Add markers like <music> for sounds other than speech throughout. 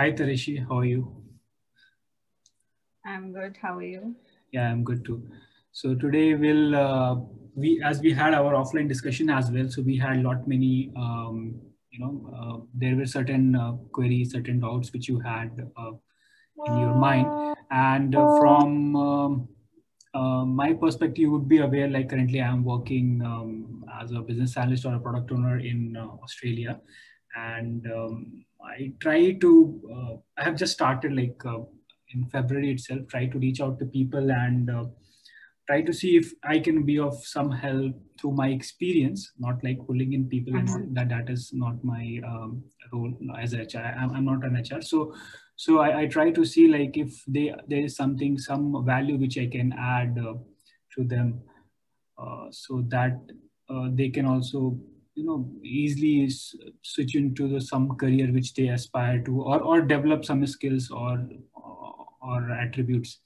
Hi Tareshi, how are you? I'm good. How are you? Yeah, I'm good too. So today we'll uh, we as we had our offline discussion as well. So we had lot many um, you know uh, there were certain uh, queries, certain doubts which you had uh, in your mind, and uh, from um, uh, my perspective, you would be aware like currently I'm working um, as a business analyst or a product owner in uh, Australia, and um, I try to I have just started like in February itself, try to reach out to people and uh, try to see if I can be of some help through my experience, not like pulling in people mm-hmm. and that that is not my um, role as a HR. I'm, I'm not an HR. So, so I, I, try to see like if they, there is something, some value which I can add uh, to them uh, so that uh, they can also you know easily switch into the some career which they aspire to or or develop some skills or or attributes.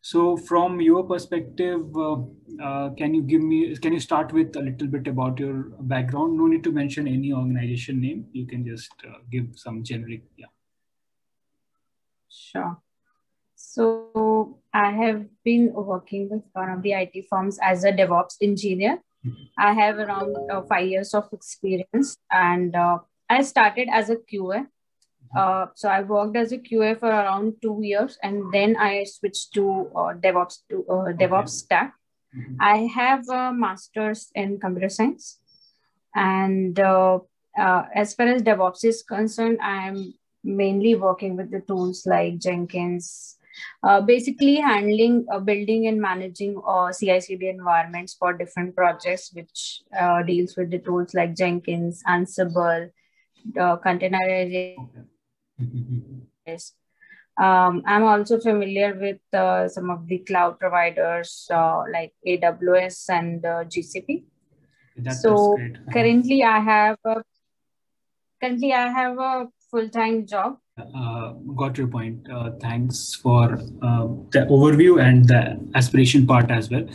So from your perspective, uh, uh, can you give me, can you start with a little bit about your background? No need to mention any organization name. You can just uh, give some generic, yeah. Sure. So I have been working with one of the IT firms as a DevOps engineer. Mm-hmm. I have around uh, five years of experience and uh, I started as a QA uh, so I worked as a QA for around two years, and then I switched to uh, DevOps to uh, DevOps stack. Mm-hmm. I have a master's in computer science, and uh, uh, as far as DevOps is concerned, I'm mainly working with the tools like Jenkins, uh, basically handling uh, building and managing uh, CI/CD environments for different projects, which uh, deals with the tools like Jenkins, Ansible, uh, containerization. Yes. Um, I'm also familiar with uh, some of the cloud providers uh, like AWS and uh, GCP. That, so currently, I have a, currently I have a full time job. Uh, got your point. Uh, thanks for uh, the overview and the aspiration part as well.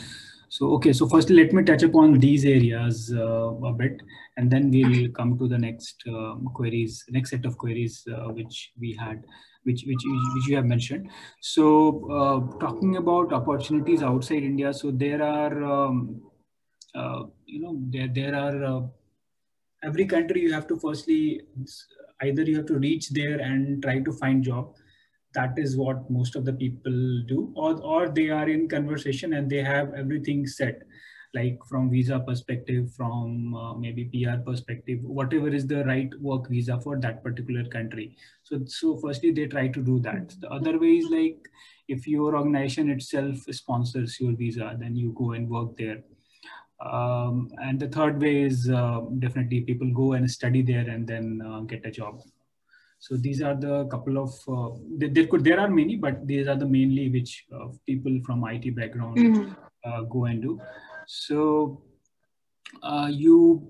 So okay, so firstly, let me touch upon these areas a bit and then we'll come to the next um, queries, next set of queries uh, which we had, which which which you have mentioned. So uh, talking about opportunities outside India, so there are um, uh, you know there there are uh, every country you have to firstly either you have to reach there and try to find job that is what most of the people do or, or they are in conversation and they have everything set like from visa perspective, from uh, maybe PR perspective, whatever is the right work visa for that particular country. So, so firstly, they try to do that. The other way is like if your organization itself sponsors your visa, then you go and work there. Um, and the third way is uh, definitely people go and study there and then uh, get a job. So these are the couple of uh, there, could there are many, but these are the mainly which uh, people from IT background mm-hmm. Uh, go and do. So uh, you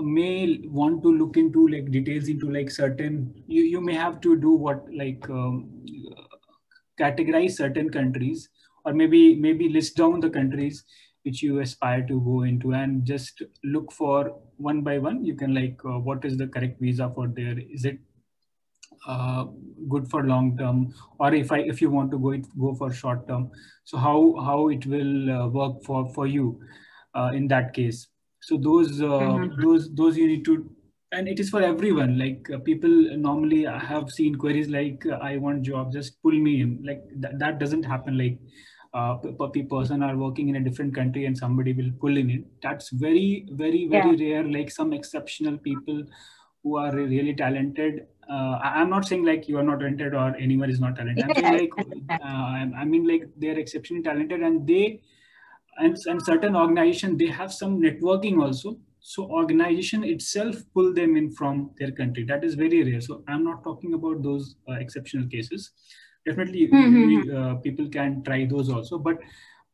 may want to look into like details into like certain you, you may have to do what like um, categorize certain countries or maybe maybe list down the countries which you aspire to go into and just look for one by one. You can like uh, what is the correct visa for there? Is it uh, good for long term? Or if i if you want to go it, go for short term so how how it will uh, work for for you uh, in that case? So those uh, mm-hmm. those those you need to and it is for everyone. Like uh, people normally I have seen queries like i want job just pull me in. Like th- that doesn't happen. Like uh, person are working in a different country and somebody will pull in it that's very very very yeah. rare like some exceptional people who are really talented uh, I'm not saying like you are not talented or anyone is not talented. Yeah. Like, uh, I mean like they're exceptionally talented and they, and, and certain organization, they have some networking also. So organization itself pull them in from their country. That is very rare. So I'm not talking about those uh, exceptional cases. Definitely mm-hmm. Uh, people can try those also, but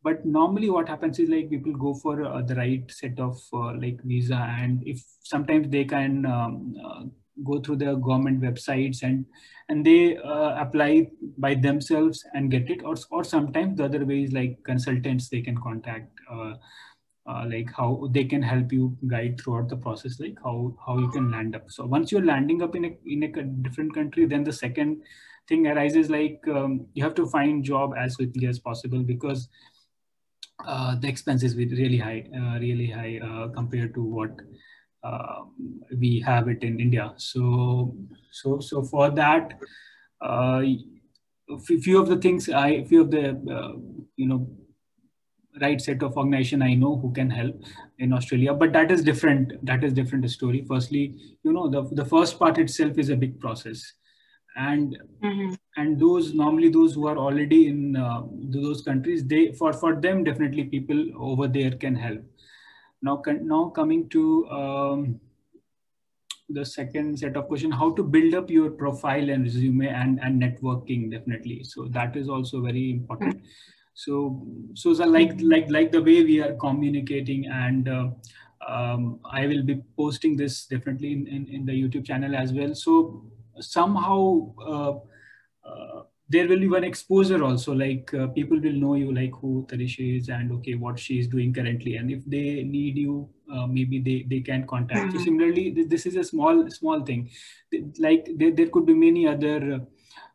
but normally what happens is like people go for uh, the right set of uh, like visa. And if sometimes they can um, uh, go through the government websites and and they uh, apply by themselves and get it. Or, or sometimes the other way is like consultants they can contact uh, like how they can help you guide throughout the process like how how you can land up. So once you're landing up in a in a different country then the second thing arises like um, you have to find job as quickly as possible because uh, the expenses will really high uh, really high uh, compared to what uh, we have it in india. So so so for that uh, few of the things i few of the you know right set of organization I know who can help in Australia, but that is different. That is different story. Firstly, you know, the, the first part itself is a big process. And mm-hmm. and those normally those who are already in uh, those countries, they for for them definitely people over there can help. Now can, now coming to um, the second set of question, how to build up your profile and resume and and networking definitely. So that is also very important. Mm-hmm so so like like like the way we are communicating and uh, um, i will be posting this definitely in, in, in the youtube channel as well. So somehow uh, uh, there will be one exposure also like uh, people will know you like who Tarisha is and okay what she is doing currently. And if they need you uh, maybe they they can contact mm-hmm. you similarly this is a small small thing. Like there, there could be many other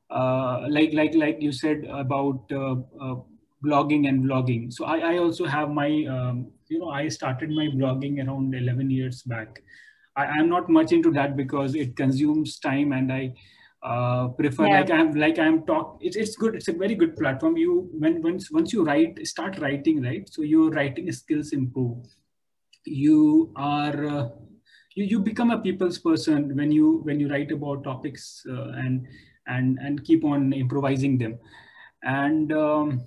uh, like like like you said about blogging and vlogging. So I, I also have my, um, you know, I started my blogging around 11 years back. I, am not much into that because it consumes time and I uh, prefer yeah. like I'm like I'm talk. It's, it's good. It's a very good platform. You when once once you write, start writing, right? So your writing skills improve. You are uh, you, you become a people's person when you when you write about topics uh, and and and keep on improvising them and um,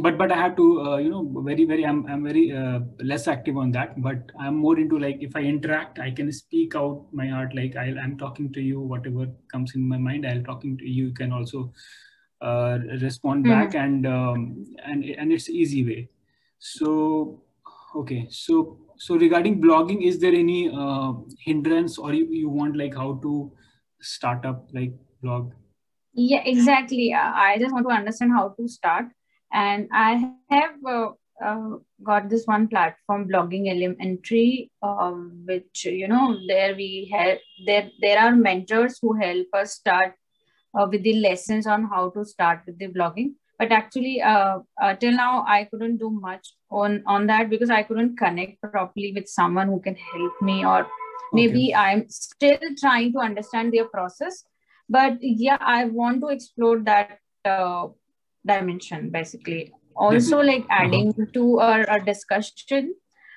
but but i have to uh, you know very very i'm, I'm very uh, less active on that. But i'm more into like if i interact i can speak out my art like i am talking to you whatever comes in my mind i'll talking to you. You can also uh, respond mm-hmm. back and um, and and it's easy way. So okay. So so regarding blogging is there any uh, hindrance or you, you want like how to start up like blog? Yeah exactly. I just want to understand how to start and i have uh, uh, got this one platform blogging elementary um, which you know there we have there there are mentors who help us start uh, with the lessons on how to start with the blogging but actually uh, uh, till now i couldn't do much on on that because i couldn't connect properly with someone who can help me or maybe okay. i'm still trying to understand their process but yeah i want to explore that uh, dimension basically also like uh-huh. adding uh-huh. to our, our discussion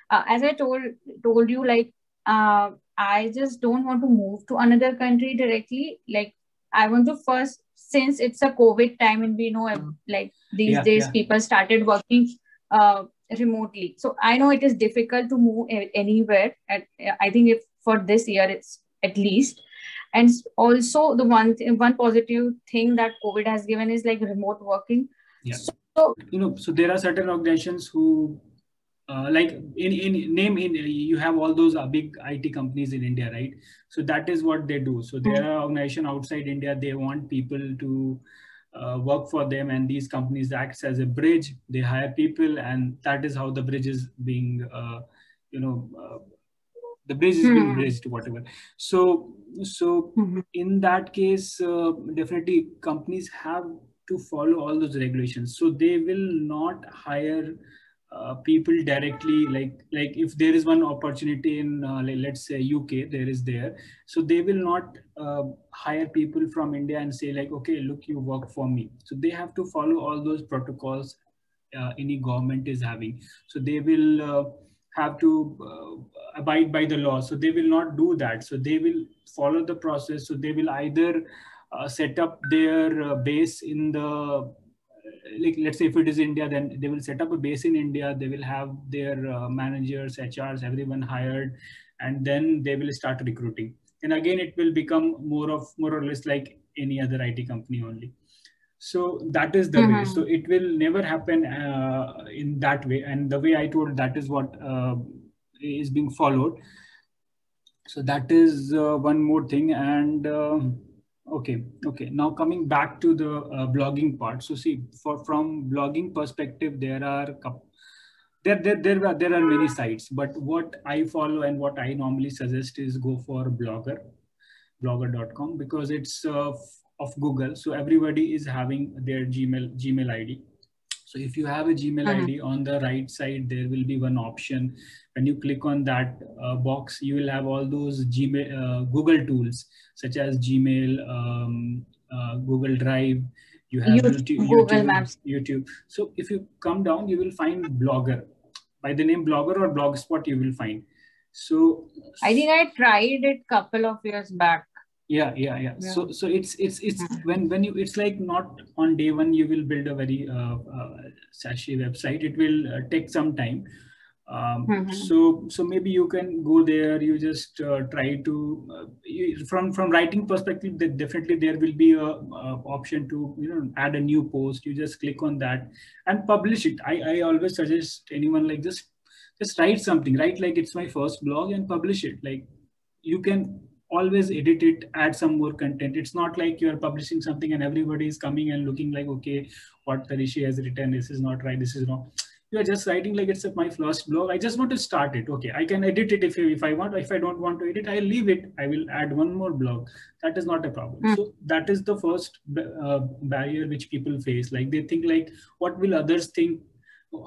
uh, as i told told you like uh, i just don't want to move to another country directly like i want to first since it's a covid time and we know uh-huh. like these yeah, days yeah. people started working uh, remotely so i know it is difficult to move anywhere at, i think if for this year it's at least and also the one one positive thing that covid has given is like remote working yeah so you know so there are certain organizations who uh, like in, in name in you have all those uh, big IT companies in India, right? So that is what they do. So there are organization outside India. They want people to uh, work for them, and these companies acts as a bridge. They hire people, and that is how the bridge is being, uh, you know, uh, the bridge is mm. being bridged to whatever so so mm-hmm. in that case uh, definitely companies have to follow all those regulations. So they will not hire uh, people directly. Like like if there is one opportunity in uh, like, let's say uk there is there. So they will not uh, hire people from india and say like okay look you work for me. So they have to follow all those protocols uh, any government is having. So they will uh, have to uh, abide by the law. So they will not do that. So they will follow the process. So they will either uh, set up their uh, base in the like let's say if it is India, then they will set up a base in India. They will have their uh, managers, HRs, everyone hired, and then they will start recruiting. And again, it will become more of more or less like any other IT company only so that is the mm-hmm. way. So it will never happen uh, in that way. And the way i told that is what uh, is being followed. So that is uh, one more thing. And um, okay okay. Now coming back to the uh, blogging part. So see for from blogging perspective there are there, there, there, are, there are many sites, but what I follow and what I normally suggest is go for Blogger, blogger.com because it's uh, of Google. So everybody is having their Gmail, Gmail ID. So if you have a Gmail uh-huh. ID on the right side, there will be one option. When you click on that uh, box, you will have all those Gmail, uh, Google tools such as Gmail, um, uh, Google Drive, you have YouTube, YouTube, Google Maps. YouTube. So if you come down, you will find Blogger. By the name Blogger or Blogspot, you will find. So I think I tried it couple of years back. Yeah, yeah, yeah. yeah. So so it's it's it's mm-hmm. when when you it's like not on day one you will build a very uh, uh, sachet website. It will uh, take some time um, mm-hmm. so so maybe you can go there you just uh, try to uh, you, from from writing perspective that definitely there will be a, a, option to you know add a new post you just click on that and publish it i i always suggest anyone like just just write something write like it's my first blog and publish it like you can always edit it add some more content it's not like you're publishing something and everybody is coming and looking like okay what Tarishi has written this is not right this is wrong you are just writing like it's my first blog. I just want to start it. Okay, I can edit it if, if I want. If I don't want to edit, I'll leave it. I will add one more blog. That is not a problem. Mm. So that is the first uh, barrier which people face. Like they think like, what will others think?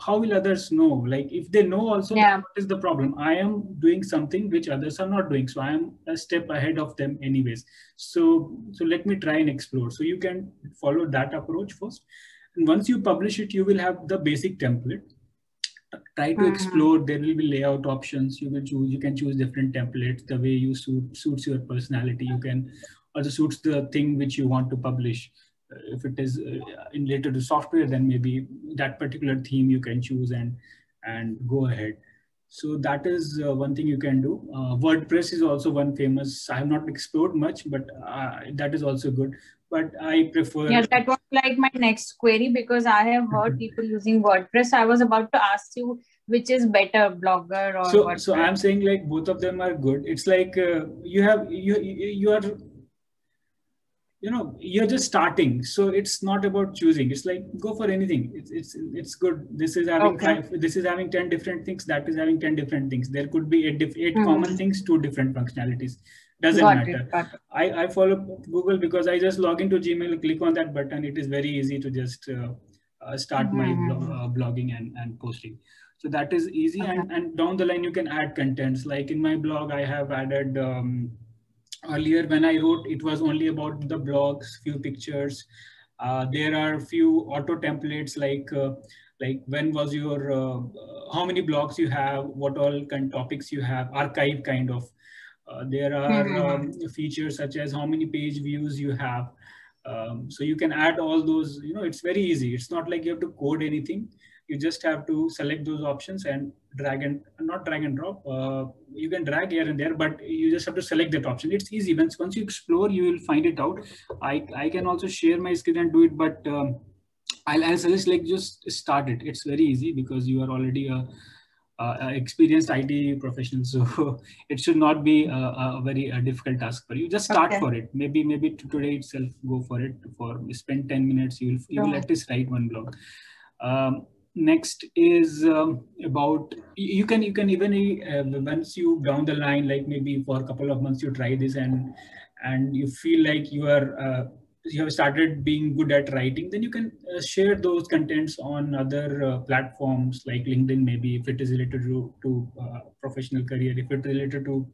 How will others know? Like if they know also, yeah. what is the problem? I am doing something which others are not doing. So I am a step ahead of them anyways. So, so let me try and explore. So you can follow that approach first and once you publish it, you will have the basic template. Try to mm-hmm. explore. There will be layout options. You will choose. You can choose different templates. The way you suit suits your personality. You can also suits the thing which you want to publish. Uh, if it is uh, related to software, then maybe that particular theme you can choose and and go ahead. So that is uh, one thing you can do. Uh, WordPress is also one famous. I have not explored much, but uh, that is also good but I prefer. Yeah, that was like my next query because I have heard <laughs> people using WordPress. I was about to ask you which is better, Blogger or so. WordPress. So I'm saying like both of them are good. It's like uh, you have you you are you know you're just starting. So it's not about choosing. It's like go for anything. It's it's it's good. This is having okay. five, this is having 10 different things that is having 10 different things. There could be eight, eight mm-hmm. common things two different functionalities. Doesn't got matter. it, I, I follow google because i just log into gmail click on that button. It is very easy to just uh, uh, start mm-hmm. my blog, uh, blogging and, and posting. So that is easy. Okay. and, and down the line you can add contents. Like in my blog i have added um, earlier when i wrote it was only about the blogs few pictures uh, there are few auto templates like uh, like when was your uh, how many blogs you have what all kind of topics you have archive kind of uh, there are mm-hmm. um, features such as how many page views you have. Um, so you can add all those, you know, it's very easy. It's not like you have to code anything. You just have to select those options and drag and not drag and drop. Uh, you can drag here and there, but you just have to select that option. It's easy. Once, once you explore, you will find it out. I, I can also share my screen and do it, but um, I'll, I'll suggest like just start it. It's very easy because you are already a uh, experienced IT professional. <laughs> So it should not be a, a very a difficult task for you. Just start okay. for it. Maybe maybe today itself go for it. For spend ten minutes, you will you will at least write one blog. Um, next is um, about you can you can even uh, once you down the line like maybe for a couple of months you try this and and you feel like you are uh, you have started being good at writing, then you can uh, share those contents on other uh, platforms like LinkedIn, maybe if it is related to, to uh, professional career, if it's related to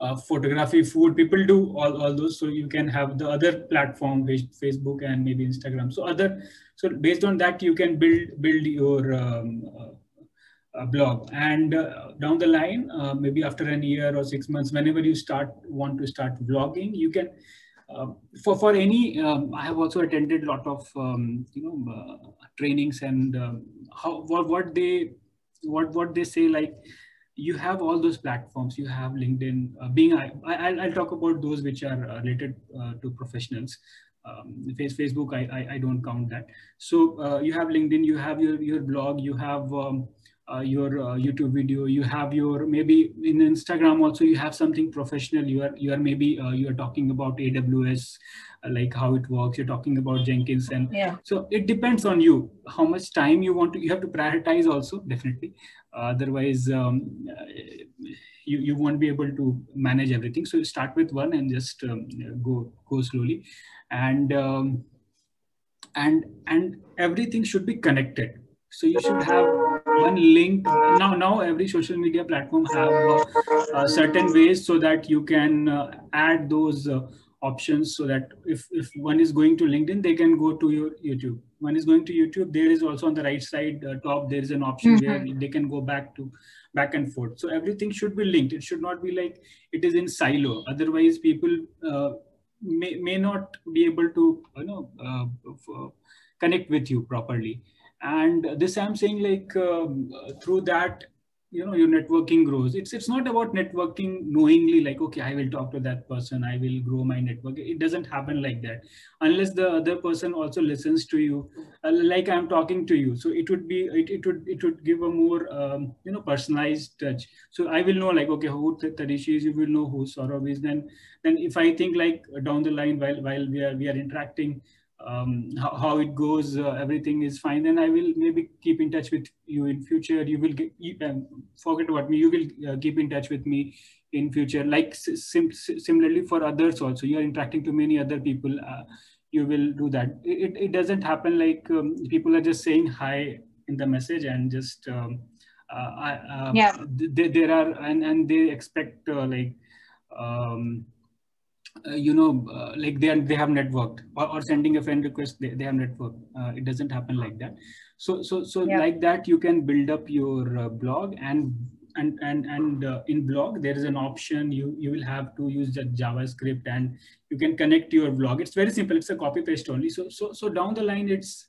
uh, photography, food, people do all, all those. So you can have the other platform, Facebook and maybe Instagram. So other, so based on that, you can build build your um, uh, blog and uh, down the line uh, maybe after an year or six months whenever you start want to start vlogging you can uh, for for any, um, I have also attended a lot of um, you know uh, trainings and um, how what what they what what they say like you have all those platforms. You have LinkedIn. Uh, being I, I will talk about those which are related uh, to professionals. Um, Facebook, I, I, I don't count that. So uh, you have LinkedIn. You have your your blog. You have um, uh, your uh, youtube video. You have your maybe in instagram also you have something professional. You are you are maybe uh, you are talking about aws uh, like how it works. You're talking about jenkins and yeah. So it depends on you how much time you want to you have to prioritize also definitely. Otherwise um, you, you won't be able to manage everything. So you start with one and just um, go go slowly. And um, and and everything should be connected. So you should have one link. Now now every social media platform have uh, uh, certain ways so that you can uh, add those uh, options so that if if one is going to linkedin they can go to your youtube. One is going to youtube there is also on the right side uh, top there is an option mm-hmm. where they can go back to back and forth. So everything should be linked. It should not be like it is in silo. Otherwise people uh, may, may not be able to you know connect with you properly and this i'm saying like um, through that you know your networking grows. It's it's not about networking knowingly like okay i will talk to that person i will grow my network. It doesn't happen like that. Unless the other person also listens to you uh, like i'm talking to you. So it would be it, it would it would give a more um, you know personalized touch. So i will know like okay who tarishi is you will know who Saurabh is. Then then if i think like down the line while while we are we are interacting um, how, how, it goes, uh, everything is fine, then I will maybe keep in touch with you in future. You will get, you, um, forget about me. You will uh, keep in touch with me in future. Like sim similarly for others also, you are interacting to many other people. Uh, you will do that. It, it doesn't happen like um, people are just saying hi in the message and just um, uh, uh, yeah. Th there are and and they expect uh, like um, uh, you know, uh, like they are, they have networked or, or, sending a friend request, they, they have networked. Uh, it doesn't happen like that. So, so, so yeah. like that, you can build up your uh, blog and and and and uh, in blog there is an option you you will have to use the javascript and you can connect your blog it's very simple it's a copy paste only so so so down the line it's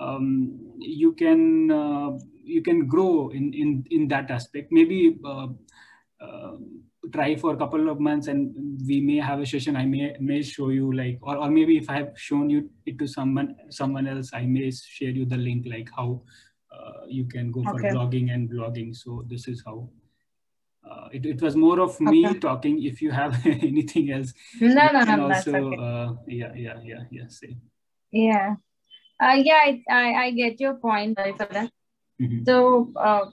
um, you can uh, you can grow in in in that aspect maybe uh, uh, try for a couple of months and we may have a session i may may show you like or, or maybe if i have shown you it to someone someone else i may share you the link like how uh, you can go for okay. blogging and vlogging so this is how uh, it, it was more of me okay. talking if you have <laughs> anything else no no no also, that's okay. uh, yeah yeah yeah yeah same yeah uh, yeah I, I, I get your point for that mm-hmm. so uh,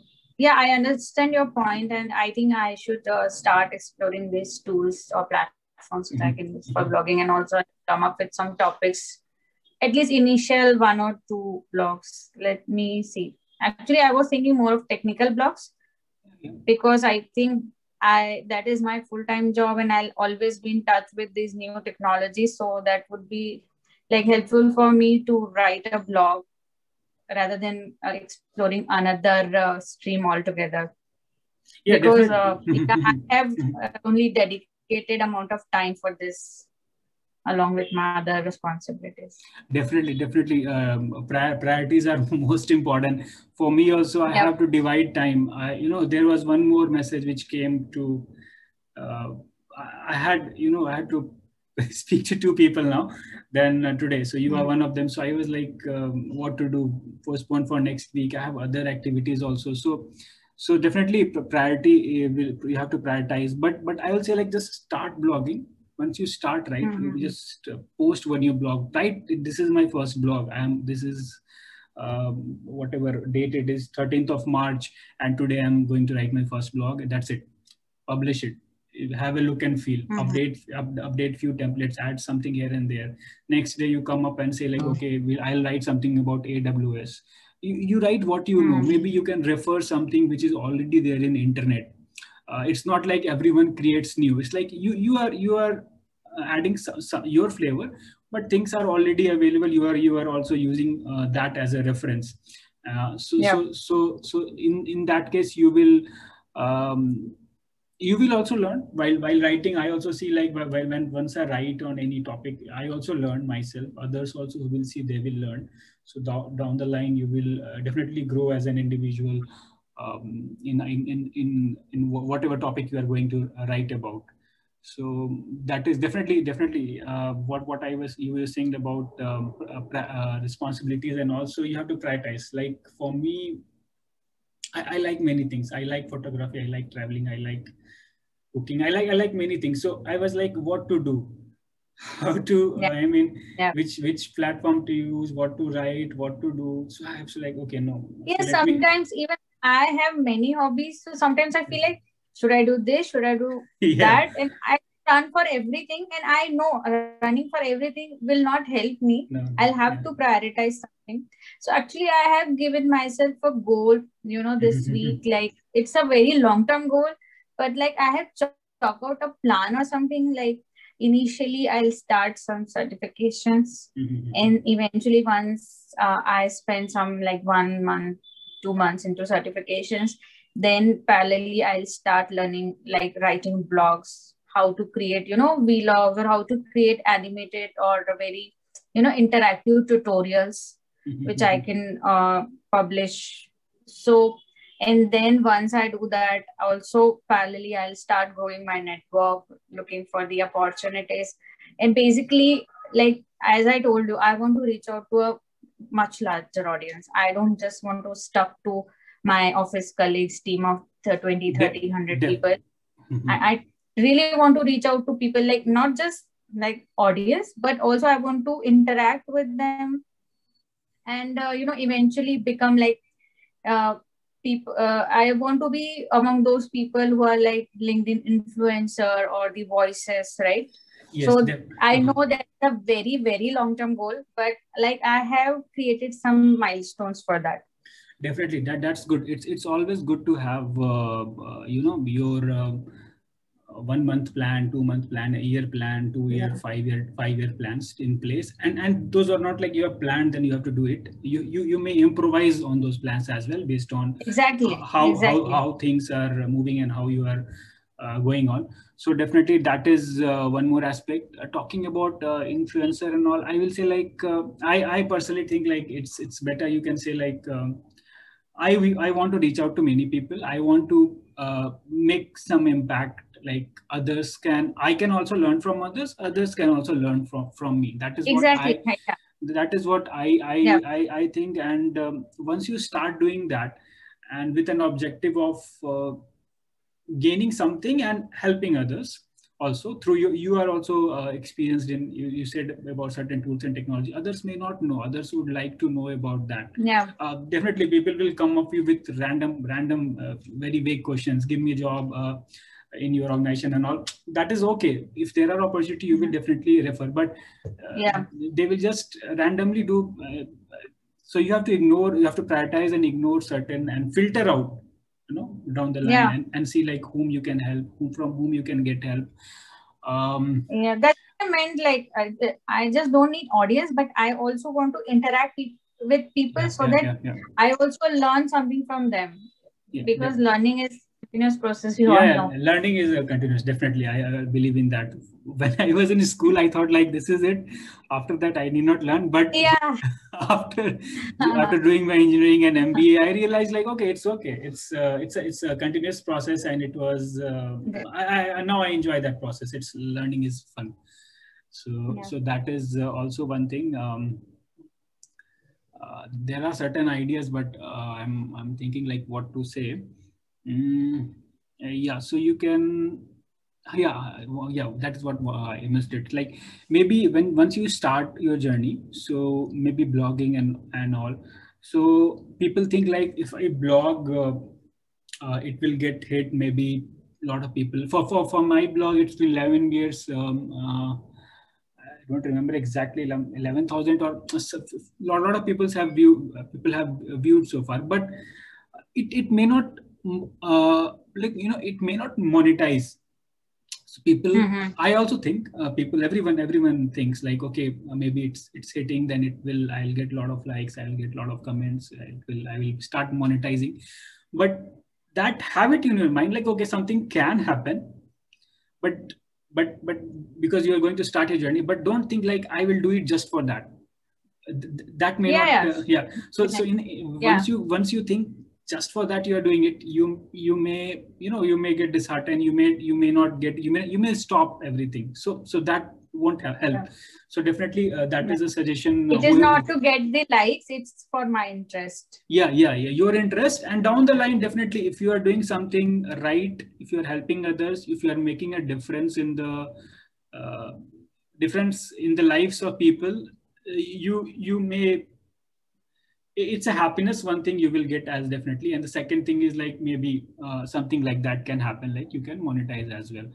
yeah i understand your point and i think i should uh, start exploring these tools or platforms that mm-hmm. i can use for mm-hmm. blogging and also come up with some topics at least initial one or two blogs let me see actually i was thinking more of technical blogs because i think i that is my full-time job and i'll always be in touch with these new technologies so that would be like helpful for me to write a blog rather than uh, exploring another uh, stream altogether. Yeah, because uh, I <laughs> have uh, only dedicated amount of time for this along with my other responsibilities definitely definitely um, priorities are <laughs> most important for me also i yep. have to divide time I, you know there was one more message which came to uh, i had you know i had to <laughs> speak to two people now than uh, today. So you mm-hmm. are hmm. one of them. So I was like, um, what to do? Postpone for next week. I have other activities also. So, so definitely priority. Uh, you have to prioritize. But but I will say like just start blogging. Once you start, right, mm-hmm. you just uh, post when you blog. Right, this is my first blog. I am. This is um, whatever date it is, 13th of March, and today I'm going to write my first blog. That's it. Publish it have a look and feel mm-hmm. update up, update few templates add something here and there next day you come up and say like mm-hmm. okay we, i'll write something about aws you, you write what you mm-hmm. know maybe you can refer something which is already there in internet uh, it's not like everyone creates new it's like you you are you are adding some, some, your flavor but things are already available you are you are also using uh, that as a reference uh, so, yeah. so so so in in that case you will um, you will also learn. While while writing i also see like while when once i write on any topic i also learn myself. Others also will see they will learn. So down, down the line you will uh, definitely grow as an individual um, in, in in in whatever topic you are going to write about. So that is definitely definitely uh, what what i was you were saying about um, uh, uh responsibilities and also you have to prioritize. Like for me I, I like many things i like photography i like traveling i like cooking i like i like many things so i was like what to do <laughs> how to Yeah. i mean Yeah. which which platform to use what to write what to do so i was like okay no Yes, let me- sometimes even I have many hobbies. So sometimes I feel like, should I do this? Should I do <laughs> yeah. that? And I run for everything. And I know running for everything will not help me. no, I'll have to prioritize something. So actually, I have given myself a goal, you know, this Mhm. <laughs> week. Like it's a very long term goal, but like I have ch- chalk out a plan or something. Like initially, I'll start some certifications Mhm. <laughs> and eventually once uh, i spend some like one month two months into certifications then parallelly i'll start learning like writing blogs how to create you know vlogs or how to create animated or very you know interactive tutorials Mhm. which i can uh, publish so and then once i do that also parallelly i'll start growing my network looking for the opportunities and basically like as i told you i want to reach out to a much larger audience i don't just want to stuck to my office colleagues team of th- 20 30 100 Def- people Mhm. I, I really want to reach out to people like not just like audience but also i want to interact with them and uh, you know eventually become like uh, people uh, i want to be among those people who are like linkedin influencer or the voices right? Yes, so def- i know that's a very very long term goal but like i have created some milestones for that. Definitely that that's good. It's it's always good to have uh, uh, you know your uh, one month plan two month plan a year plan two year Yeah. five year five year plans in place. And and those are not like you have planned then you have to do it. You you, you may improvise on those plans as well based on exactly. how, exactly. how how things are moving and how you are uh, going on. So definitely that is uh, one more aspect. Uh, talking about uh, influencer and all i will say like uh, i i personally think like it's it's better you can say like um, i i want to reach out to many people. I want to uh, make some impact like others can i can also learn from others others can also learn from from me. That is exactly. What i Yeah. that is what i i Yeah. I, I think. And um, once you start doing that and with an objective of uh, gaining something and helping others also through you you are also uh, experienced in you, you said about certain tools and technology. Others may not know. Others would like to know about that. Yeah. Uh, definitely people will come up you with random random uh, very vague questions. Give me a job uh, in your organization and all that is okay if there are opportunity you will definitely refer but uh, Yeah. they will just randomly do uh, so you have to ignore you have to prioritize and ignore certain and filter out you know down the line Yeah. and, and see like whom you can help whom from whom you can get help um Yeah, that's what I meant. Like, I, I just don't need audience, but I also want to interact with people yeah, so yeah, that I also learn something from them. Because learning is continuous process. You yeah, all yeah, know. learning is a continuous definitely. I, I believe in that. <laughs> When i was in school i thought like this is it. After that i need not learn but Yeah, <laughs> after <laughs> after doing my engineering and mba i realized like okay it's okay. It's uh, it's a, it's a continuous process and it was uh, I, I now i enjoy that process. It's learning is fun. So Yeah. so that is uh, also one thing. Um, uh, there are certain ideas but uh, i'm i'm thinking like what to say Mm, uh, yeah so you can yeah well, yeah that is what uh, i missed it. Like maybe when once you start your journey so maybe blogging and and all so people think like if i blog uh, uh, it will get hit maybe a lot of people. For for, for my blog it's been 11 years um, uh, I don't remember exactly 11,000 or a lot, lot of people have viewed people have viewed so far but it, it may not uh, like you know it may not monetize so people Mhm. i also think uh, people everyone everyone thinks like okay uh, maybe it's it's hitting then it will i'll get a lot of likes i'll get a lot of comments i will i will start monetizing but that have it in your mind like okay something can happen but but but because you are going to start your journey but don't think like i will do it just for that Th- th- that may Yeah, not yeah. uh, yeah so so in Yeah. once you once you think just for that you are doing it you you may you know you may get disheartened you may you may not get you may you may stop everything so so that won't help. Yeah. So definitely uh, that yeah. is a suggestion. It is not to get the likes; it's for my interest. Yeah, yeah, yeah. Your interest, and down the line, definitely, if you are doing something right, if you are helping others, if you are making a difference in the uh, difference in the lives of people, uh, you you may it's a happiness one thing you will get as definitely. And the second thing is like maybe uh, something like that can happen like you can monetize as well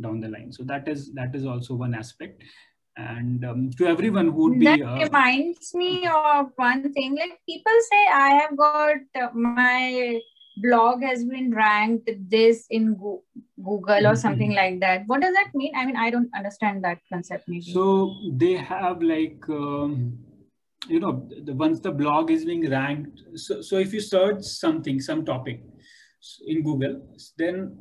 down the line. So that is that is also one aspect. And um, to everyone who would be that uh, reminds me of one thing. Like people say i have got uh, my blog has been ranked this in Go- google or mm-hmm. something like that. What does that mean? I mean i don't understand that concept maybe. So they have like um, you know the, once the blog is being ranked so, so if you search something some topic in google then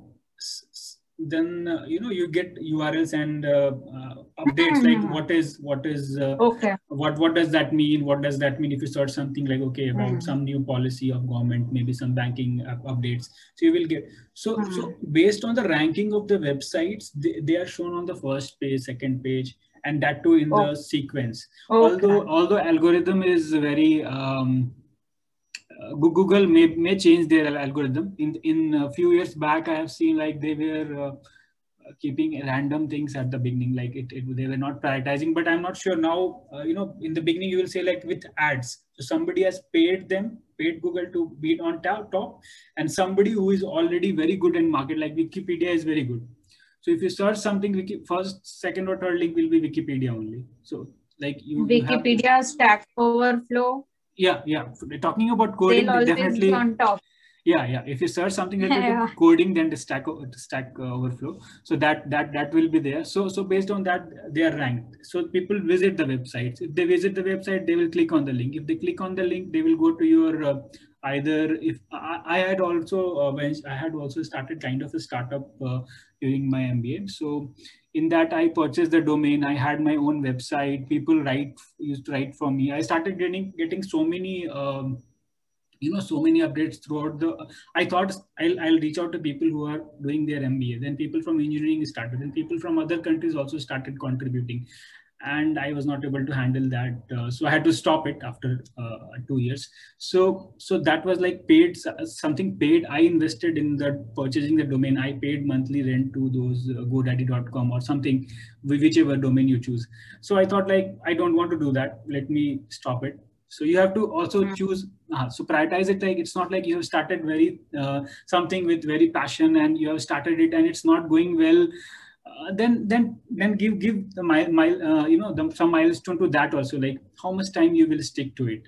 then uh, you know you get urls and uh, uh, updates mm-hmm. like what is what is uh, okay what what does that mean what does that mean if you search something like okay about mm-hmm. some new policy of government maybe some banking updates so you will get so mm-hmm. so based on the ranking of the websites they, they are shown on the first page second page and that too in oh. the sequence okay. although although algorithm is very um, uh, Google may, may change their algorithm. In in a few years back, I have seen like they were uh, keeping random things at the beginning, like it, it, they were not prioritizing. But I'm not sure now. Uh, you know, in the beginning, you will say like with ads. So somebody has paid them, paid Google to be on top, top, and somebody who is already very good in market, like Wikipedia, is very good. So if you search something, Wiki, first, second, or third link will be Wikipedia only. So like you Wikipedia, have... Stack Overflow. Yeah yeah. Talking about coding definitely on top. Yeah yeah. If you search something related yeah. to coding then the stack the stack uh, overflow. So that that that will be there. So so based on that they are ranked. So people visit the websites. If they visit the website they will click on the link. If they click on the link they will go to your uh, either if I, I, had also uh, when I had also started kind of a startup uh, during my MBA. So in that I purchased the domain. I had my own website. People write used to write for me. I started getting getting so many. Um, you know so many updates throughout the i thought I'll, I'll reach out to people who are doing their mba then people from engineering started and people from other countries also started contributing and I was not able to handle that. Uh, so I had to stop it after uh, two years. So so that was like paid something paid. I invested in the purchasing the domain. I paid monthly rent to those uh, GoDaddy.com or something, whichever domain you choose. So I thought like I don't want to do that. Let me stop it. So you have to also mm-hmm. choose. Uh, so prioritize it. Like it's not like you have started very uh, something with very passion and you have started it and it's not going well uh, then then then give give the mile, mile uh, you know the, some milestone to that also like how much time you will stick to it.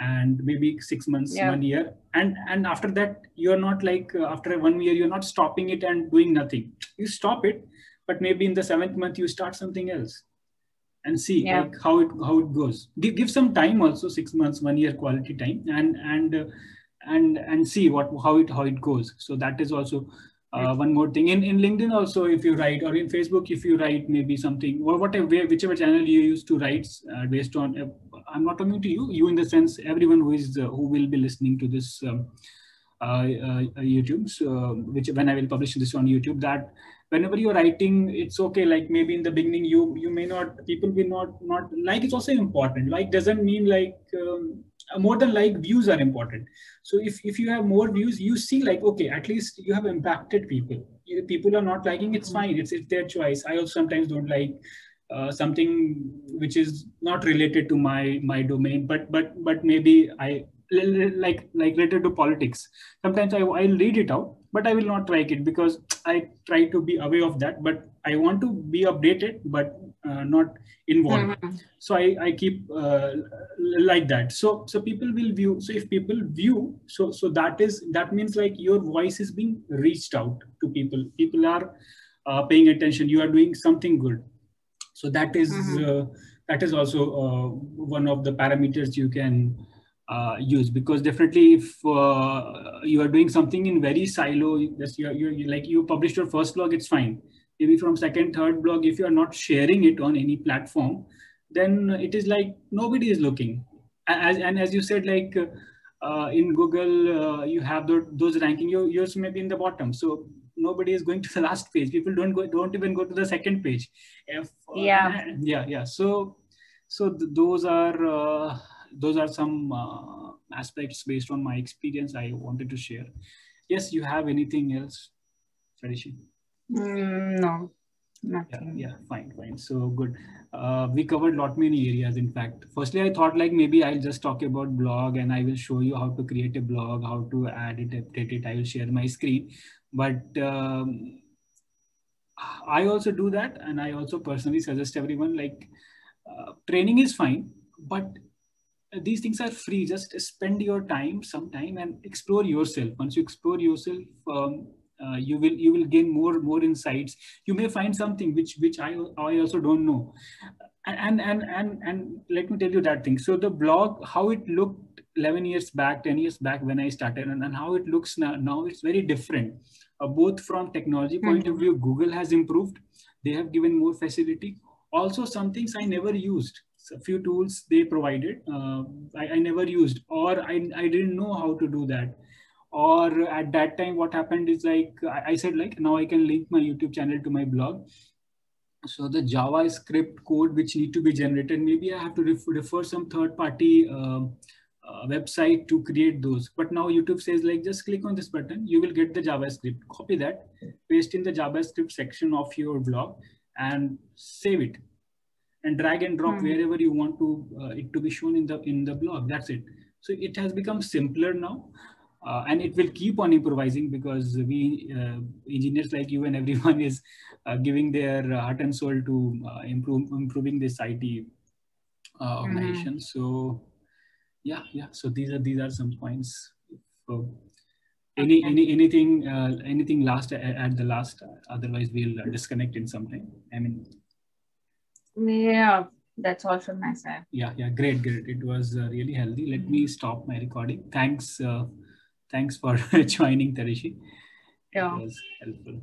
And maybe six months yeah. one year. And and after that you're not like uh, after one year you're not stopping it and doing nothing. You stop it but maybe in the seventh month you start something else and see yeah. like how it how it goes. Give, give some time also six months one year quality time and and uh, and and see what how it how it goes. So that is also uh, one more thing. In, in linkedin also if you write or in facebook if you write maybe something or whatever whichever channel you use to write uh, based on uh, i'm not talking to you you in the sense everyone who is uh, who will be listening to this um, uh, uh, youtube so, which when i will publish this on youtube that whenever you're writing it's okay like maybe in the beginning you you may not people will not not like it's also important. Like doesn't mean like um, more than like views are important. So if, if you have more views you see like okay at least you have impacted people. People are not liking it's fine. It's, it's their choice. I also sometimes don't like uh, something which is not related to my my domain but but but maybe i like like related to politics. Sometimes i i'll read it out but i will not like it because i try to be aware of that but i want to be updated but uh, not involved. Mm-hmm. so i i keep uh, like that. So so people will view so if people view so so that is that means like your voice is being reached out to people. People are uh, paying attention. You are doing something good. So that is, mm-hmm. Uh, that is also uh, one of the parameters you can uh, use. Because definitely if uh, you are doing something in very silo just you you like you published your first blog it's fine maybe from second third blog if you are not sharing it on any platform then it is like nobody is looking. As and as you said like uh, in google uh, you have the, those ranking you, yours maybe in the bottom. So nobody is going to the last page. People don't go don't even go to the second page. If, yeah uh, yeah. Yeah so so th- those are uh, those are some uh, aspects based on my experience i wanted to share. Yes you have anything else Tradition? Mm, no Nothing. Yeah, yeah, fine, fine. So good. Uh, we covered lot many areas. In fact, firstly, I thought like maybe I'll just talk about blog and I will show you how to create a blog, how to add it, update it. I will share my screen, but um, I also do that, and I also personally suggest everyone like uh, training is fine, but these things are free. Just spend your time, some time, and explore yourself. Once you explore yourself. Um, uh, you will you will gain more more insights. You may find something which which i i also don't know. And and and and let me tell you that thing. So the blog how it looked 11 years back 10 years back when i started and, and how it looks now now it's very different. Uh, both from technology point mm-hmm. of view google has improved. They have given more facility. Also some things i never used. A few tools they provided uh, I, I never used or I, I didn't know how to do that or at that time what happened is like I, said like now i can link my youtube channel to my blog. So the javascript code which need to be generated maybe i have to refer, refer some third party uh, uh, website to create those. But now youtube says like just click on this button you will get the javascript. Copy that paste in the javascript section of your blog and save it. And drag and drop mm-hmm. wherever you want to uh, it to be shown in the in the blog. That's it. So it has become simpler now uh, and it will keep on improvising because we uh, engineers like you and <laughs> everyone is uh, giving their heart and soul to uh, improve improving this IT uh, organization. Mm-hmm. So yeah, yeah. So these are these are some points. So, any any anything uh, anything last at, the last? otherwise, we'll disconnect in some time. I mean. Yeah that's all from my side. Yeah, yeah, great, great. It was uh, really healthy. Let me stop my recording. Thanks uh, thanks for <laughs> joining, Tarishi. Yeah. It was helpful.